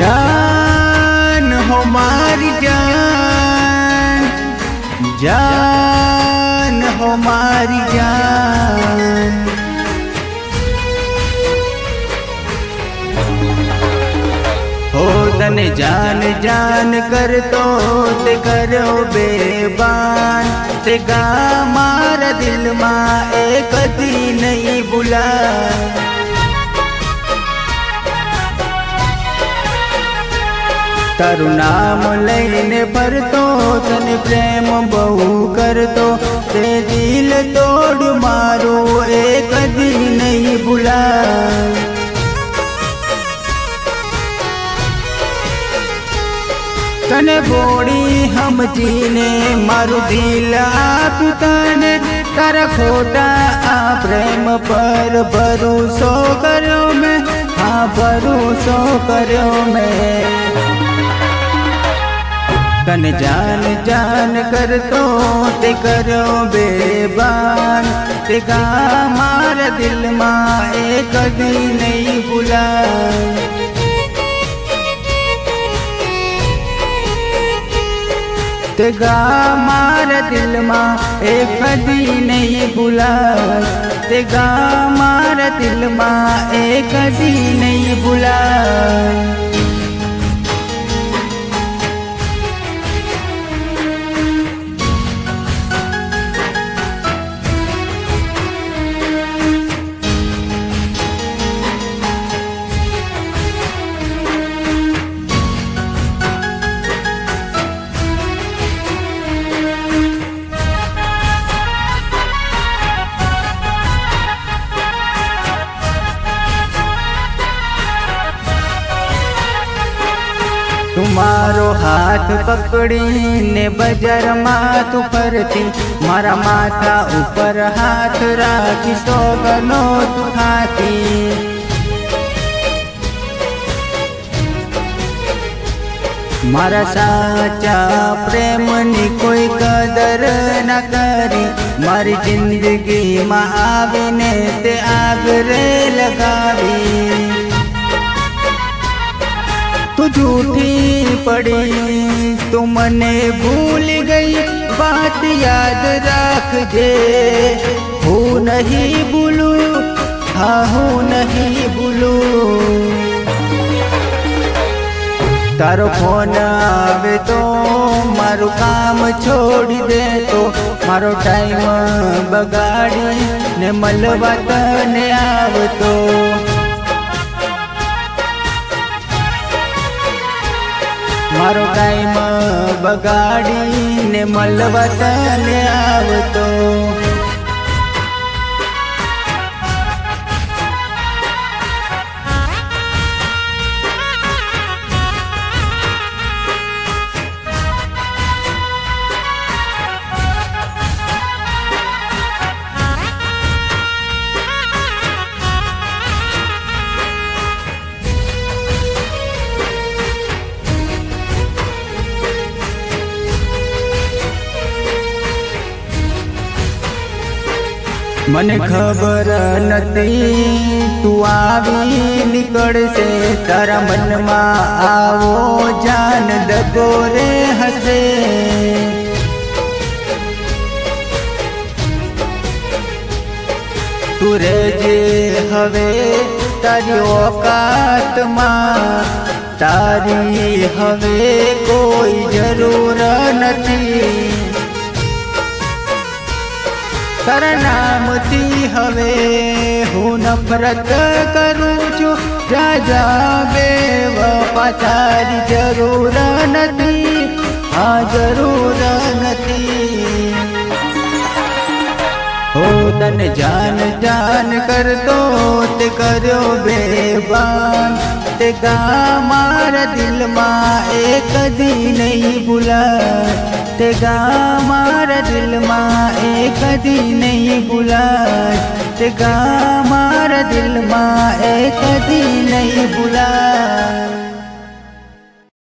जान हमारी जान जान हमारी जान। हो तन जान जान कर तो ते करो बेबान। ते गा मार दिल माँ, एक दिन नहीं बुला। તારું નામ લઈને ફરતો તને પ્રેમ બહુ કરતો તે દિલ તોડ મારું એ કદી નહીં ભૂલા તને બોડી સમજીને મારું દિલ આપ્યું તને તારા ખોટા આ પ્રેમ પર ભરોસો કર્યો મેં હા ભરોસો કર્યો મેં कन जान जान कर तो ते करो बेबान। ते का मार दिल माए कभी नहीं भुला गा मार दिल माँ एक कभी नहीं बुला ते गा मार दिल माँ एक कभी नहीं बुला તુમારો હાથ પકડીને બજારમાં તું ફરતી મારા માથા ઉપર હાથ રાખી સોગનો તું ખાતી મારા સાચા પ્રેમની કોઈ કદર ન કરી મારી જિંદગીમાં આવીને તે આગરે લગાવી झूठी पड़ी। तुमने भूल गई, बात याद रख दे। हूँ नहीं बोलू हाँ हूँ नहीं बोलू तारो फ़ोन आवे तो मारो काम छोड़ दे तो। मारो टाइम बगाड़ी ने मलबा तने आव तो। મારો ટાઈમ બગાડીને મળવા તને આવતો. મને ખબર નથી તું આવી નીકળશે. તારા મનમાં આવો જાન દગોરે હશે. તું રેજે હવે તારી ઓકાતમાં. તારી હવે કોઈ જરૂર નથી. તારા નામથી હવે હું નફરત કરું છું રાજા બે પાછારી જરૂર નથી હા જરૂર નથી હો તને જાન જાન કરતો તે કર્યો બેબાન તે ગા મારા દિલમાં એ કદી નહીં ભૂલાય તે ગા મારા દિલમાં कदी नहीं भुलाएगा मार दिल माँ ए कदी नहीं भुला